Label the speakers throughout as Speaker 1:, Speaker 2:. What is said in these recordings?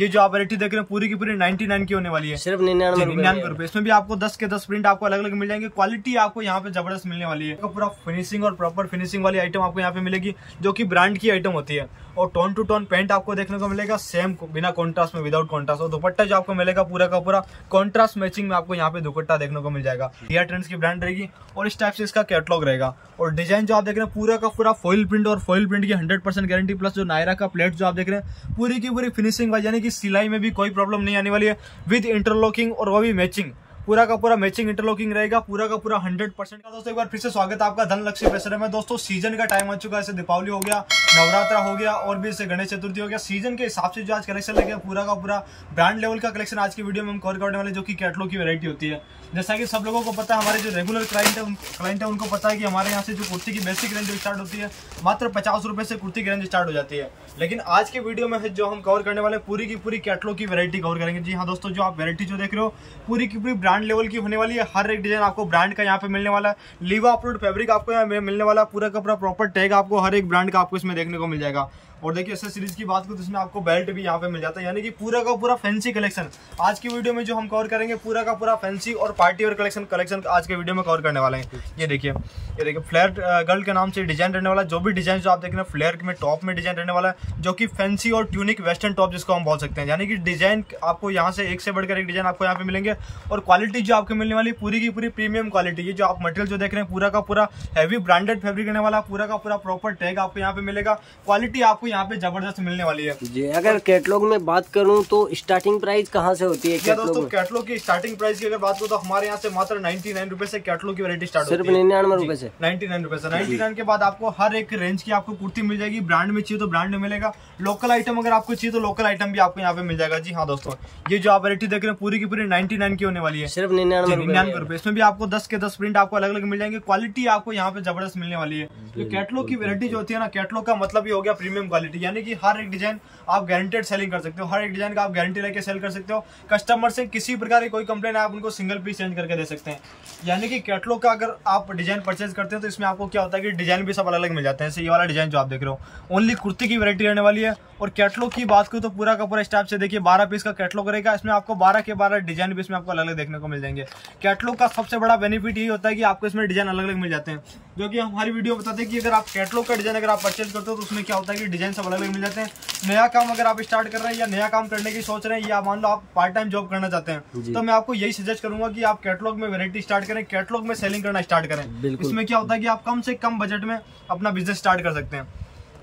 Speaker 1: ये जो आप वैरायटी देख रहे हैं पूरी की पूरी 99 की होने वाली है।
Speaker 2: सिर्फ़ निन्यानवे
Speaker 1: निन्यानवे रुपए। इसमें भी आपको 10 के 10 प्रिंट आपको अलग अलग मिल जाएँगे। क्वालिटी आपको यहाँ पे ज़बरदस्त मिलने वाली है। पूरा फिनिशिंग और प्रॉपर फिनिशिंग वाली आइटम आपको यहाँ पे मिलेगी जो की ब्रांड की आइटम होती है। और टोन टू टोन पेंट आपको देखने को मिलेगा सेम बिना कॉन्ट्रास्ट में विदाउट कॉन्ट्रास्ट और दुपट्टा जो आपको मिलेगा पूरा का पूरा कॉन्ट्रास्ट मैचिंग में आपको यहाँ पे दुपट्टा देखने को मिल जाएगा। डिया ट्रेंड्स की ब्रांड रहेगी और इस टाइप से इसका कैटलॉग रहेगा। और डिज़ाइन जो आप देख रहे हैं पूरा का पूरा फॉइल प्रिंट और फॉइल प्रिंट की हंड्रेड गारंटी प्लस जो नायरा का प्लेट जो आप देख रहे हैं पूरी की पूरी फिनिशिंग वाइज यानी कि सिलाई में भी कोई प्रॉब्लम नहीं आने वाली है विद इंटरलॉकिंग और वो भी मैचिंग। पूरा का पूरा मैचिंग इंटरलॉकिंग रहेगा, पूरा का पूरा हंड्रेड परसेंट का। दोस्तों, एक बार फिर से स्वागत है आपका धन लक्ष्य पैसे में। दोस्तों सीज़न का टाइम आ चुका है दीपावली हो गया, नवरात्रा हो गया, और भी इसे गणेश चतुर्थी हो गया। सीज़न के हिसाब से जो आज कलेक्शन लगे पूरा का पूरा ब्रांड लेवल का कलेक्शन आज की वीडियो में हम कवर करने वाले जो की कैटलॉग की वैरायटी होती है। जैसा कि सब लोगों को पता है, हमारे जो रेगुलर क्लाइंट है क्लाइंट है, उनको पता है कि हमारे यहाँ से जो कुर्ती की बेसिक रेंज स्टार्ट होती है, मात्र पचास रुपए से कुर्ती की रेंज स्टार्ट हो जाती है। लेकिन आज के वीडियो में जो हम कवर करने वाले पूरी की पूरी कैटलॉग की वैरायटी कवर करेंगे। जी हाँ दोस्तों, जो आप वैरायटी जो देख रहे हो, पूरी की पूरी ब्रांड लेवल की होने वाली है। हर एक डिज़ाइन आपको ब्रांड का यहाँ पे मिलने वाला है। लीवा अपलोड फैब्रिक आपको यहाँ मिलने वाला पूरा का पूरा प्रॉपर टैग आपको हर एक ब्रांड का आपको इसमें देखने को मिल जाएगा। और देखिए सीरीज़ की बात करूँ तो इसमें आपको बेल्ट भी यहाँ पे मिल जाता है। यानी कि पूरा का पूरा फैंसी कलेक्शन आज की वीडियो में जो हम कवर करेंगे, पूरा का पूरा फैंसी और पार्टी और कलेक्शन कलेक्शन आज के वीडियो में कवर करने वाले हैं। ये देखिए ये देखिए फ्लेयर गर्ल के नाम से डिज़ाइन रहने वाला, जो भी डिज़ाइन जो आप देख रहे हैं फ्लेयर में टॉप में डिज़ाइन रहने वाला है, जो कि फैंसी और ट्यूनिक वेस्टर्न टॉप जिसको हम बोल सकते हैं। यानी कि डिज़ाइन आपको यहाँ से एक से बढ़कर एक डिज़ाइन आपको यहाँ पे मिलेंगे। और क्वालिटी जो आपको मिलने वाली, पूरी की पूरी प्रीमियम क्वालिटी ये जो आप मटेरियल जो देख रहे हैं, पूरा का पूरा हैवी ब्रांडेड फैब्रिक रहने वाला, पूरा का पूरा प्रॉपर टैग आपको यहाँ पे मिलेगा। क्वालिटी आपको यहाँ पे ज़बरदस्त मिलने वाली है।
Speaker 2: जी अगर कैटलॉग में बात करूँ तो स्टार्टिंग प्राइस कहाँ से होती है
Speaker 1: दोस्तों कैटलॉग की स्टार्टिंग प्राइस की अगर बात करूँ तो हमारे यहाँ से मात्र नाइन्टी नाइन रुपए से कैटलॉग की वैरायटी स्टार्ट
Speaker 2: सिर्फ़ निन्यानवे रुपए से?
Speaker 1: नाइन्टी नाइन रुपए से। नाइन्टी नाइन के बाद आपको हर एक रेंज की आपको कुर्ती मिल जाएगी। ब्रांड में चाहिए तो ब्रांड में मिलेगा। लोकल आइटम अगर आपको चाहिए तो लोकल आइटम भी आपको यहाँ पे मिल जाएगा। जी हाँ दोस्तों ये जो आप वैरायटी देख रहे हैं पूरी की पूरी नाइन्टी नाइन की होने वाली है।
Speaker 2: सिर्फ़ निन्यानवे
Speaker 1: निन्यानवे रुपए। इसमें भी आपको दस के दस प्रिंट आपको अलग अलग मिल जाएँगे। क्वालिटी आपको यहाँ पे ज़बरदस्त मिलने वाली है। तो कैटलॉग की वैरायटी जो होती है ना कैटलॉग का मतलब ही हो गया प्रीमियम क्वालिटी यानी कि हर एक डिज़ाइन आप गारंटेड सेलिंग कर सकते हो, हर एक डिज़ाइन का आप गारंटी लेके सेल कर सकते हो। कस्टमर से किसी प्रकार की कोई कंप्लेन आप उनको सिंगल पीस चेंज करके दे सकते हैं। यानी कि कैटलॉग का अगर आप डिज़ाइन परचेज करते हैं तो इसमें आपको क्या होता है कि डिज़ाइन भी सब अलग अलग मिल जाते हैं। ये वाला डिज़ाइन जो आप देख रहे हो ओनली कुर्ती की वैरायटी रहने वाली है। और कैटलॉग की बात करूँ तो पूरा का पूरा स्टाफ से देखिए, बारह पीस का कैटलॉग रहेगा। इसमें आपको बारह के बारह डिज़ाइन भी इसमें आपको अलग अलग देखने को मिल जाएँगे। कैटलॉग का सबसे बड़ा बेनिफिट यही होता है कि आपको इसमें डिज़ाइन अलग अलग मिल जाते हैं। जो कि हमारी वीडियो बताते हैं कि अगर आप कैटलॉग का डिज़ाइन अगर आप परचेज करते हो तो उसमें क्या होता है कि डिज़ाइन सब अलग अलग मिल जाते हैं। नया काम अगर आप स्टार्ट कर रहे हैं या नया काम करने की सोच रहे हैं या मान लो आप पार्ट टाइम जॉब करना चाहते हैं तो मैं आपको यही सजेस्ट करूँगा कि आप कैटलॉग में वेरायटी स्टार्ट करें कैटलॉग में सेलिंग करना स्टार्ट करें। इसमें क्या होता है कि आप कम से कम बजट में अपना बिज़नेस स्टार्ट कर सकते हैं।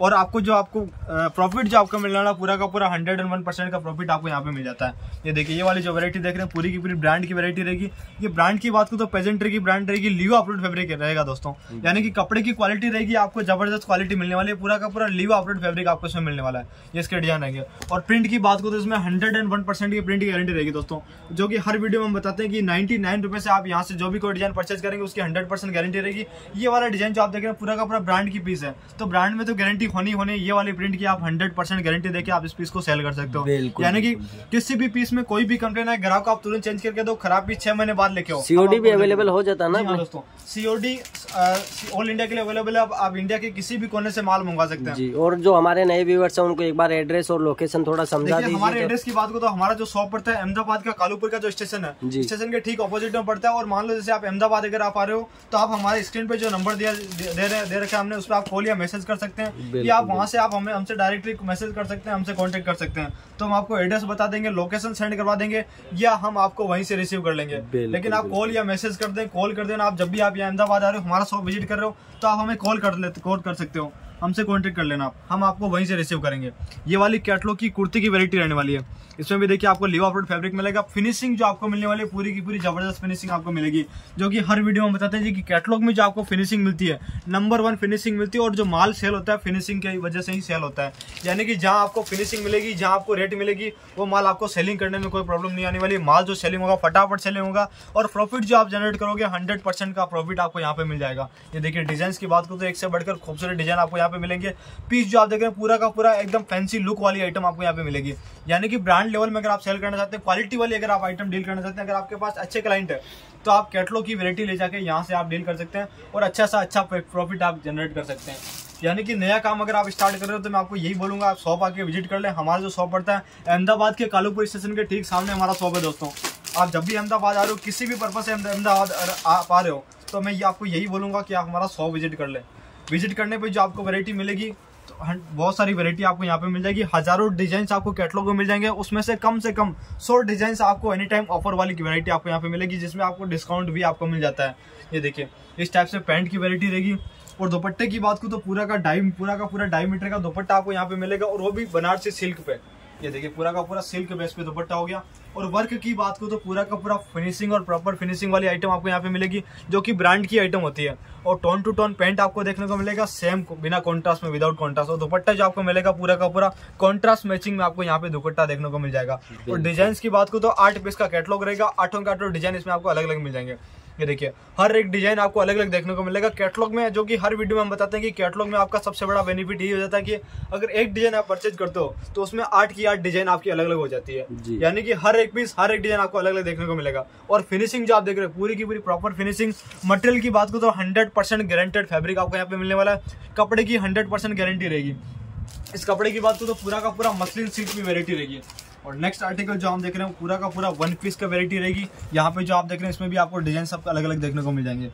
Speaker 1: और आपको जो आपको प्रॉफिट जो आपका मिलना पूरा का पूरा हंड्रेड एंड वन परसेंट का प्रॉफिट आपको यहाँ पे मिल जाता है। ये देखिए ये वाली जो वैरायटी देख रहे हैं पूरी की पूरी ब्रांड की वैरायटी रहेगी। ये ब्रांड की बात को तो पेजेंट्री की ब्रांड रहेगी लियो अपलोड फेब्रिक रहेगा दोस्तों। यानी कि कपड़े की क्वालिटी रहेगी आपको ज़बरदस्त क्वालिटी मिलने वाली है। पूरा का पूरा लियो अपलोड फेब्रिक आपको इसमें मिलने वाला है। ये इसके डिज़ाइन रहेंगे। और प्रिंट की बात को तो इसमें हंड्रेड एंड वन परसेंट की प्रिंट की गारंटी रहेगी दोस्तों। जो कि हर वीडियो में हम बताते हैं कि नाइन्टी नाइन रुपये से आप यहाँ से जो भी कोई डिज़ाइन परचेज करेंगे उसकी हंड्रेड परसेंट गारंटी रहेगी। ये वाला डिज़ाइन जो आप देख रहे हैं पूरा का पूरा ब्रांड की पीस है। तो ब्रांड में तो गारंटी होनी होनी ये वाली प्रिंट की आप हंड्रेड परसेंट गारंटी देके आप इस पीस को सेल कर सकते हो। यानी कि किसी भी पीस में कोई भी कंप्लेन है ग्राहक आप तुरंत चेंज करके दो खराब पीस छह महीने बाद लेके हो
Speaker 2: सीओडी भी अवेलेबल हो जाता है ना
Speaker 1: हाँ दोस्तों सीओडी ऑल इंडिया के लिए अवेलेबल है आप इंडिया के किसी भी कोने से माल मंगवा सकते हैं।
Speaker 2: और जो हमारे नए व्यूवर्स हैं उनको एक बार एड्रेस और लोकेशन थोड़ा समझा दीजिए
Speaker 1: हमारे एड्रेस की बात को तो हमारा जो शॉप पड़ता है अहमदाबाद का कालूपुर का जो स्टेशन है स्टेशन के ठीक ऑपोजिट में पड़ता है और मान लो जैसे आप अहमदाबाद अगर आप आ रहे हो तो आप हमारे स्क्रीन पे जो नंबर दिया दे रखे हमने उस पर आप कॉल या मैसेज कर सकते हैं। या आप वहाँ से आप हमें हमसे डायरेक्टली मैसेज कर सकते हैं हमसे कॉन्टेक्ट कर सकते हैं। तो हम आपको एड्रेस बता देंगे लोकेशन सेंड करवा देंगे या हम आपको वहीं से रिसीव कर लेंगे। लेकिन आप कॉल या मैसेज कर दें कॉल कर देना। आप जब भी आप यहाँ अहमदाबाद आ रहे हो हमारा शॉप विज़िट कर रहे हो तो आप हमें कॉल कर ले कॉल कर सकते हो। हमसे कॉन्टेक्ट कर लेना हम आपको वहीं से रिसीव करेंगे। ये वाली कैटलॉग की कुर्ती की वेरायटी रहने वाली है। इसमें भी देखिए आपको लिव अपलोड फैब्रिक मिलेगा। फिनिशिंग जो आपको मिलने वाली है, पूरी की पूरी ज़बरदस्त फिनिशिंग आपको मिलेगी। जो कि हर वीडियो में बताते हैं कि कैटलॉग में जो आपको फिनिशिंग मिलती है नंबर वन फिनिशिंग मिलती है और जो माल सेल होता है फिनिशिंग की वजह से ही सेल होता है। यानी कि जहाँ आपको फिनिशिंग मिलेगी, जहाँ आपको रेट मिलेगी, वो माल आपको सेलिंग करने में कोई प्रॉब्लम नहीं आने वाली। माल जो सेलिंग होगा, फटाफट सेलिंग होगा और प्रॉफिट जो आप जनरेट करोगे हंड्रेड का प्रॉफिट आपको यहाँ पे मिल जाएगा। ये देखिए डिज़ाइन की बात करो तो एक से बढ़कर खूबसूरत डिज़ाइन आपको यहाँ पे मिलेंगे। पीस जो आप देख रहे हैं, पूरा का पूरा एकदम फैंसी लुक वाली आइटम आपको यहाँ पे मिलेगी। यानी कि ब्रांड लेवल में अगर आप सेल करना चाहते हैं क्वालिटी वाली अगर आप आइटम डील करना चाहते हैं, अगर आपके पास अच्छे क्लाइंट है तो आप कैटलॉग की वेरायटी ले जाके यहाँ से आप डील कर सकते हैं और अच्छा सा अच्छा प्रॉफिट आप जनरेट कर सकते हैं। यानी कि नया काम अगर आप स्टार्ट कर रहे हो तो मैं आपको यही बोलूँगा, आप शॉप आके विज़िट कर ले। हमारा जो शॉप पड़ता है, अहमदाबाद के कालूपुर स्टेशन के ठीक सामने हमारा शॉप है दोस्तों। आप जब भी अहमदाबाद आ रहे हो, किसी भी पर्पज से अहमदाबाद आ पा रहे हो तो मैं आपको यही बोलूँगा कि आप हमारा शॉप विज़िट कर ले। विज़िट करने पर जो आपको वैरायटी मिलेगी तो बहुत सारी वैरायटी आपको यहाँ पे मिल जाएगी। हज़ारों डिज़ाइन आपको कैटलॉग में मिल जाएँगे। उसमें से कम से कम सौ डिज़ाइन आपको एनी टाइम ऑफ़र वाली की वेरायटी आपको यहाँ पे मिलेगी, जिसमें आपको डिस्काउंट भी आपको मिल जाता है। ये देखिए, इस टाइप से पैंट की वेरायटी रहेगी। और दोपट्टे की बात करूँ तो पूरा का डाई, पूरा का पूरा ढाई मीटर का दोपट्टा आपको यहाँ पे मिलेगा। और वो भी बनारसी सिल्क पे। ये देखिए पूरा का पूरा सिल्क बेस पे दुपट्टा हो गया। और वर्क की बात को तो पूरा का पूरा फिनिशिंग और प्रॉपर फिनिशिंग वाली आइटम आपको यहाँ पे मिलेगी जो कि ब्रांड की आइटम होती है। और टोन टू टोन पेंट आपको देखने को मिलेगा सेम बिना कॉन्ट्रास्ट में विदाउट कॉन्ट्रास्ट और दुपट्टा जो आपको मिलेगा पूरा का पूरा कॉन्ट्रास्ट मैचिंग में आपको यहाँ पे दुपट्टा देखने को मिल जाएगा। और डिज़ाइन की बात को तो आठ पीस का कैटलॉग रहेगा आठों के आठों डिज़ाइन इसमें आपको अलग अलग मिल जाएँगे। ये देखिए हर एक डिज़ाइन आपको अलग अलग देखने को मिलेगा। कैटलॉग में जो कि हर वीडियो में हम बताते हैं कि कैटलॉग में आपका सबसे बड़ा बेनिफिट यही हो जाता है कि अगर एक डिज़ाइन आप परचेज करते हो तो उसमें आठ की आठ डिज़ाइन आपकी अलग अलग हो जाती है। यानी कि हर एक पीस हर एक डिज़ाइन आपको अलग अलग देखने को मिलेगा। और फिनिशिंग जो आप देख रहे हो पूरी की पूरी प्रॉपर फिनिशिंग मटेरियल की बात करो तो हंड्रेड परसेंट गारंटेड फैब्रिक आपको यहाँ पे मिलने वाला है। कपड़े की हंड्रेड परसेंट गारंटी रहेगी। इस कपड़े की बात करो तो पूरा का पूरा मसलिन सिल्क की वेरायटी रहेगी। और नेक्स्ट आर्टिकल जो हम देख रहे हैं पूरा का पूरा वन पीस का वेरायटी रहेगी। यहाँ पे जो आप देख रहे हैं इसमें भी आपको डिज़ाइन सब अलग अलग देखने को मिल जाएँगे।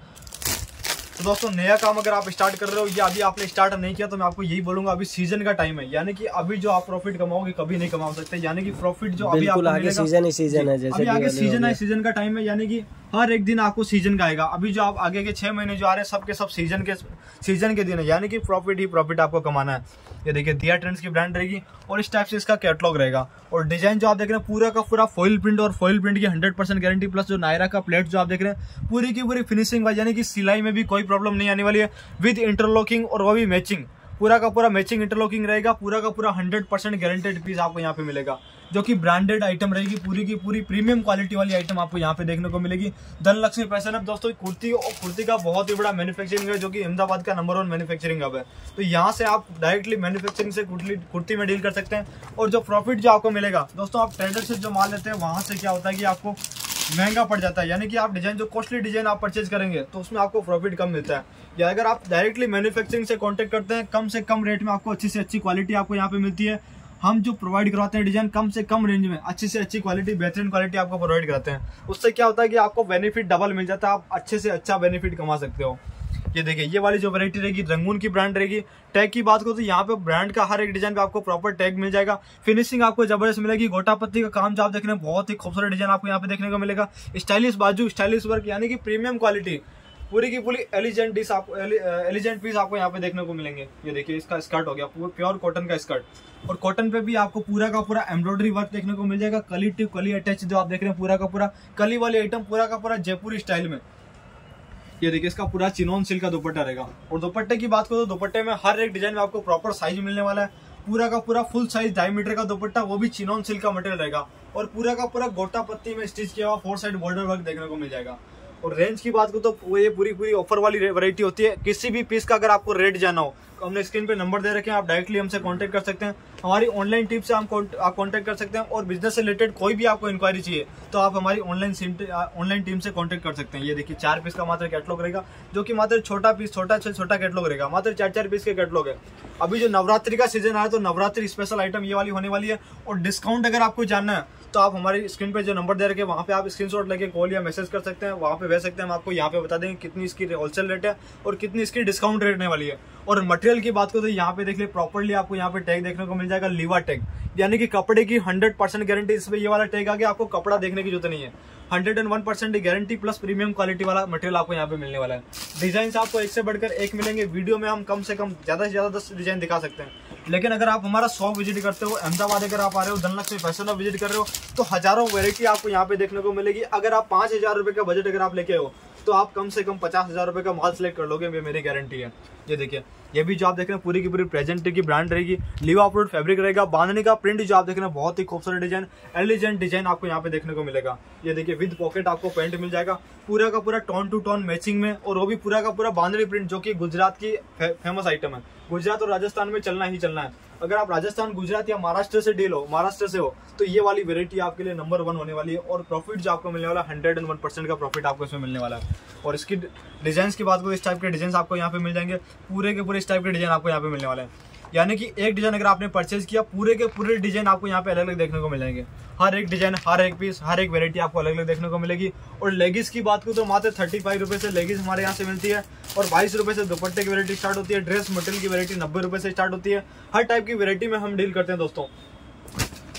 Speaker 1: तो दोस्तों नया काम अगर आप स्टार्ट कर रहे हो या अभी आपने स्टार्ट नहीं किया तो मैं आपको यही बोलूँगा अभी सीज़न का टाइम है। यानी कि अभी जो आप प्रॉफिट कमाओगे कभी नहीं कमा सकते। यानी कि प्रॉफिट जो अभी आपको
Speaker 2: सीज़न ही सीज़न है
Speaker 1: जैसे अभी आगे सीज़न है सीज़न का टाइम है। यानी कि हर एक दिन आपको सीज़न का आएगा अभी जो आप आगे के छह महीने जो आ रहे हैं, सबके सब सीज़न के सीज़न के दिन है। यानी कि प्रॉफिट ही प्रॉफिट आपको कमाना है। ये देखिए, दिया ट्रेंड्स की ब्रांड रहेगी और इस टाइप से इसका कैटलॉग रहेगा। और डिज़ाइन जो आप देख रहे हैं, पूरा का पूरा फॉइल प्रिंट और फॉइल प्रिंट की हंड्रेड परसेंट गारंटी प्लस जो नायरा का प्लेट जो आप देख रहे हैं, पूरी की पूरी फिनिशिंग वाइज यानी कि सिलाई में भी कोई प्रॉब्लम नहीं आने वाली है। विद इंटरलॉकिंग और वो भी मैचिंग पूरा का पूरा मैचिंग इंटरलॉकिंग रहेगा। पूरा का पूरा हंड्रेड परसेंट गारंटेड पीस आपको यहाँ पे मिलेगा। जो कि ब्रांडेड आइटम रहेगी, पूरी की पूरी प्रीमियम क्वालिटी वाली आइटम आपको यहाँ पे देखने को मिलेगी। धन लक्ष्मी फ़ैशन अब दोस्तों कुर्ती और कुर्ती का बहुत ही बड़ा मैन्युफैक्चरिंग है, जो कि अहमदाबाद का नंबर वन मैन्युफैक्चरिंग हब है। तो यहाँ से आप डायरेक्टली मैन्युफैक्चरिंग से कुर्ती में डील कर सकते हैं। और जो प्रॉफिट जो आपको मिलेगा, दोस्तों, आप ट्रेडर से जो माल लेते हैं, वहाँ से क्या होता है कि आपको महँगा पड़ जाता है। यानी कि आप डिज़ाइन जो कॉस्टली डिज़ाइन आप परचेज करेंगे तो उसमें आपको प्रॉफिट कम मिलता है। या अगर आप डायरेक्टली मैन्युफैक्चरिंग से कांटेक्ट करते हैं, कम से कम रेट में आपको अच्छी से अच्छी क्वालिटी आपको यहाँ पे मिलती है। हम जो प्रोवाइड करवाते हैं डिज़ाइन कम से कम रेंज में, अच्छी से अच्छी क्वालिटी बेहतरीन क्वालिटी आपको प्रोवाइड कराते हैं। उससे क्या होता है कि आपको बेनिफिट डबल मिल जाता है, आप अच्छे से अच्छा बेनिफिट कमा सकते हो। ये देखिए, ये वाली जो वैरायटी रहेगी, रंगून की ब्रांड रहेगी। टैग की बात करो तो यहाँ पे ब्रांड का हर एक डिज़ाइन पे आपको प्रॉपर टैग मिल जाएगा। फिनिशिंग आपको ज़बरदस्त मिलेगी गोटा पत्ती का काम जो आप देख रहे हैं, बहुत ही खूबसूरत डिज़ाइन आपको यहाँ पे देखने को मिलेगा। स्टाइलिश बाजू स्टाइलिश वर्क यानी कि प्रीमियम क्वालिटी पूरी की पूरी एलिजेंट डिस आपको एलिजेंट पीस आपको यहाँ पे देखने को मिलेंगे। ये देखिए, इसका स्कर्ट हो गया प्योर कॉटन का स्कर्ट और कॉटन पे भी आपको पूरा का पूरा एम्ब्रॉयडरी वर्क देखने को मिल जाएगा। कली टू कली अटैच जो आप देख रहे हैं, पूरा का पूरा, कली वाली आइटम पूरा का पूरा जयपुरी स्टाइल में। ये देखिए, इसका पूरा चिनोन सिल्क का दुपट्टा रहेगा। और दुपट्टे की बात करो तो दुपट्टे में हर एक डिज़ाइन में आपको प्रॉपर साइज़ मिलने वाला है। पूरा का पूरा फुल साइज़ ढाई मीटर का दुपट्टा, वो भी चिनोन सिल्क का मटेरियल रहेगा। और पूरा का पूरा गोटा पत्ती में स्टिच किया हुआ फोर साइड बॉर्डर वर्क देखने को मिल जाएगा। और रेंज की बात करो तो ये पूरी पूरी ऑफ़र वाली वैरायटी होती है। किसी भी पीस का अगर आपको रेट जाना हो तो हमने स्क्रीन पे नंबर दे रखे हैं, आप डायरेक्टली हमसे कांटेक्ट कर सकते हैं। हमारी ऑनलाइन टीम से हम आप कांटेक्ट कर सकते हैं और बिज़नेस से रिलेटेड कोई भी आपको इंक्वायरी चाहिए तो आप हमारी ऑनलाइन ऑनलाइन टीम से कॉन्टेक्ट कर सकते हैं। ये देखिए, चार पीस का मात्र कैटलॉग रहेगा, जो कि मात्र छोटा पीस छोटा छोटा कैटलॉग रहेगा। मात्र चार चार पीस के कैटलॉग है। अभी जो नवरात्रि का सीज़न आया तो नवरात्रि स्पेशल आइटम ये वाली होने वाली है। और डिस्काउंट अगर आपको जानना है तो आप हमारी स्क्रीन पे जो नंबर दे रखे वहाँ पे आप स्क्रीनशॉट लेके कॉल या मैसेज कर सकते हैं। वहाँ पे भेज सकते हैं। हम आपको यहाँ पे बता देंगे कितनी इसकी होलसेल रेट है और कितनी इसकी डिस्काउंट रेट रहने वाली है। और मटेरियल की बात करो तो यहाँ पे देख लिये प्रॉपरली आपको यहाँ पे टैग देखने को मिल जाएगा लीवा टैग यानी कि कपड़े की हंड्रेड परसेंट गारंटी इसमें ये वाला टैग आगे आपको कपड़ा देखने की ज़रूरत नहीं है। Hundred and one percent guarantee plus premium quality वाला मटेरियल आपको यहाँ पे मिलने वाला है। डिज़ाइन आपको एक से बढ़कर एक मिलेंगे वीडियो में हम कम से कम ज़्यादा से ज़्यादा दस डिज़ाइन दिखा सकते हैं। लेकिन अगर आप हमारा शॉप विज़िट करते हो, अहमदाबाद अगर आप आ रहे हो, धनलक्ष्मी फ़ैशन विज़िट कर रहे हो तो हज़ारों वेरायटी आपको यहाँ पे देखने को मिलेगी। अगर आप पाँच हज़ार रुपए का बजट अगर आप लेके हो तो आप कम से कम पचास हज़ार रुपए का माल सेलेक्ट कर लोगे मेरी गारंटी है। ये देखिए, ये भी जो आप देख रहे हैं पूरी की पूरी प्रेजेंट की ब्रांड रहेगी लिवा अपलोड फैब्रिक रहेगा, बांधने का प्रिंट जो आप देख रहे हैं बहुत ही खूबसूरत डिज़ाइन एलिजेंट डिज़ाइन आपको यहाँ पे देखने को मिलेगा। ये देखिए विद पॉकेट आपको पेंट मिल जाएगा, पूरा का पूरा टोन टू टोन मैचिंग में, और वो भी पूरा का पूरा बांधनी प्रिंट जो की गुजरात की फ़ेमस आइटम है। गुजरात और राजस्थान में चलना ही चलना है। अगर आप राजस्थान, गुजरात या महाराष्ट्र से डील हो, महाराष्ट्र से हो तो ये वाली वेरायटी आपके लिए नंबर वन होने वाली है और प्रॉफिट जो आपको मिलने वाला हंड्रेड एंड वन परसेंट का प्रॉफिट आपको इसमें मिलने वाला है। और इसकी डिज़ाइन की बात करो, इस टाइप के डिज़ाइन आपको यहाँ पे मिल जाएँगे। पूरे के पूरे इस टाइप के डिज़ाइन आपको यहाँ पे मिलने वाले हैं। यानी कि एक डिज़ाइन अगर आपने परचेज किया, पूरे के पूरे डिज़ाइन आपको यहाँ पे अलग अलग देखने को मिलेंगे। हर एक डिज़ाइन, हर एक पीस हर एक वेरायटी आपको अलग अलग देखने को मिलेगी। और लेगिस की बात करूँ तो मात्र थर्टी फाइव रुपए से लेगिस हमारे यहाँ से मिलती है। और बाईस रुपए से दुपट्टे की वेरायटी स्टार्ट होती है ड्रेस मटेरियल की वेरायटी नब्बे रुपए से स्टार्ट होती है। हर टाइप की वेरायटी में हम डील करते हैं दोस्तों।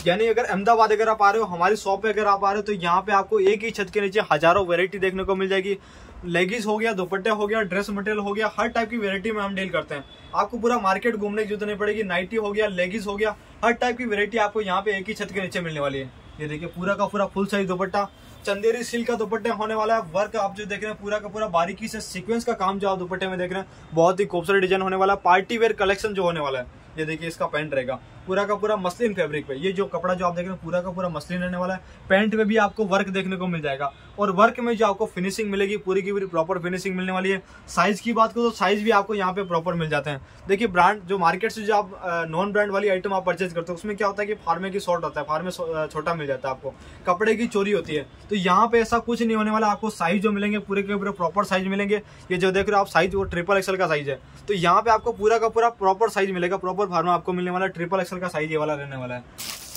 Speaker 1: यानी अगर अहमदाबाद अगर आप आ रहे हो, हमारी शॉप पे अगर आप आ रहे हो तो यहाँ पे आपको एक ही छत के नीचे हज़ारों वेरायटी देखने को मिल जाएगी। लेगिस हो गया, दुपट्टे हो गया, ड्रेस मटेरियल हो गया, हर टाइप की वेरायटी में हम डील करते हैं। आपको पूरा मार्केट घूमने की ज़रूरत नहीं पड़ेगी नाइटी हो गया लेगिस हो गया, हर टाइप की वेरायटी आपको यहाँ पे एक ही छत के नीचे मिलने वाली है। ये देखिए, पूरा का पूरा full size dupatta, Chanderi silk का दुपट्टे होने वाला है। वर्क आप जो देख रहे हैं, पूरा का पूरा बारीकी से सीक्वेंस का काम जो आप दुपट्टे में देख रहे हैं, बहुत ही खूबसूरत डिज़ाइन होने वाला है। पार्टी वेयर कलेक्शन जो होने वाला है, ये देखिए इसका पैंट रहेगा। पूरा का पूरा मसलिन फैब्रिक पे। ये जो कपड़ा जो आप देख रहे हैं, पूरा का पूरा मसलिन रहने वाला है। पैंट में भी आपको वर्क देखने को मिल जाएगा। और वर्क में जो आपको फिनिशिंग मिलेगी, पूरी की पूरी प्रॉपर फिनिशिंग मिलने वाली है। साइज़ की बात करो तो साइज़ भी आपको यहाँ पे प्रॉपर मिल जाते हैं। देखिए, ब्रांड, जो मार्केट से जो आप नॉन ब्रांड वाली आइटम आप परचेज करते हो, उसमें क्या होता है कि फार्मे की शॉर्ट होता है। फार्मे छोटा मिल जाता है आपको। कपड़े की चोरी होती है। तो यहाँ पे ऐसा कुछ नहीं होने वाला। आपको साइज़ जो मिलेंगे, पूरे के पूरे प्रॉपर साइज़ मिलेंगे। ये जो देख रहे हो आप साइज़ वो ट्रिपल एक्सल का साइज़ है। तो यहाँ पे आपको पूरा का पूरा प्रॉपर साइज़ मिलेगा। प्रॉपर फार्मा आपको मिलने वाला ट्रिपल एक्सल का साइज़ ये वाला रहने वाला है।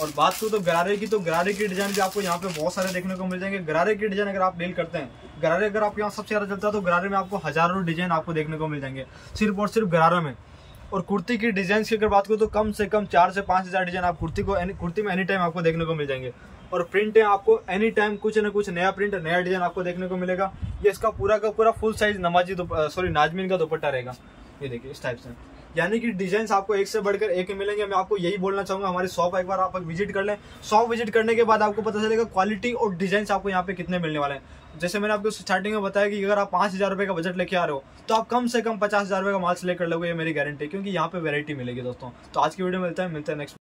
Speaker 1: और बात करूँ तो गरारे की तो गरारे की डिज़ाइन भी आपको यहाँ पे बहुत सारे देखने को मिल जाएँगे। गरारे की डिज़ाइन अगर आप डील करते हैं गरारे अगर आपके यहाँ सबसे ज़्यादा चलता है तो गरारे में आपको हज़ारों डिज़ाइन आपको देखने को मिल जाएँगे, सिर्फ़ और सिर्फ़ गरारे में। और कुर्ती की डिज़ाइन की अगर बात करूँ तो कम से कम चार से पाँच हज़ार डिज़ाइन आप कुर्ती को कुर्ती में एनी टाइम आपको देखने को मिल जाएँगे। और प्रिंट है आपको एनी टाइम कुछ ना कुछ नया प्रिंट नया डिज़ाइन आपको देखने को मिलेगा। ये इसका पूरा का पूरा फुल साइज़ नमाजी सॉरी नाजमीन का दुपट्टा रहेगा। ये देखिए, इस टाइप से। यानी कि डिज़ाइन आपको एक से बढ़कर एक मिलेंगे। मैं आपको यही बोलना चाहूँगा, हमारी शॉप एक बार आप विज़िट कर लें। शॉप विज़िट करने के बाद आपको पता चलेगा क्वालिटी और डिज़ाइन आपको यहाँ पे कितने मिलने वाले हैं। जैसे मैंने आपको स्टार्टिंग में बताया कि अगर आप पाँच हज़ार रुपए का बजट लेके आ रहे हो तो आप कम से कम पचास हज़ार रुपए का माल सेलेक्ट कर लोगे, ये मेरी गारंटी है, क्योंकि यहाँ पे वैरायटी मिलेगी दोस्तों। तो आज की वीडियो मिलता है मिलता है नेक्स्ट